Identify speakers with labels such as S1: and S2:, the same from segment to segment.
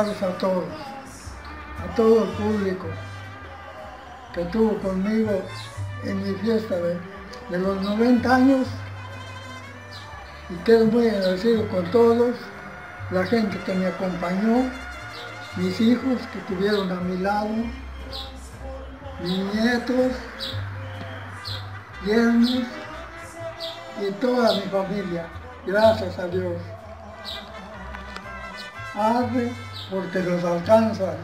S1: a todos, a todo el público que estuvo conmigo en mi fiesta de, los 90 años y quedo muy agradecido con todos, la gente que me acompañó, mis hijos que estuvieron a mi lado, mis nietos, yernos y toda mi familia. Gracias a Dios. Arde porque los alcanzan.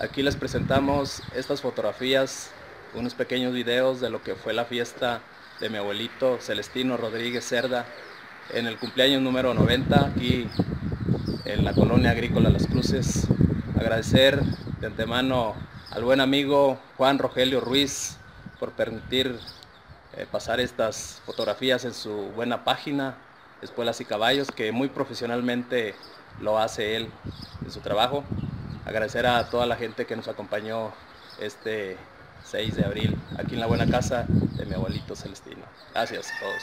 S2: Aquí les presentamos estas fotografías, unos pequeños videos de lo que fue la fiesta de mi abuelito Celestino Rodríguez Cerda en el cumpleaños número 90 aquí en la colonia agrícola Las Cruces. Agradecer de antemano al buen amigo Juan Rogelio Ruiz por permitir eh, pasar estas fotografías en su buena página, Espuelas y Caballos, que muy profesionalmente lo hace él en su trabajo. Agradecer a toda la gente que nos acompañó este 6 de abril aquí en la buena casa de mi abuelito Celestino. Gracias a todos.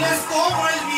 S1: les como el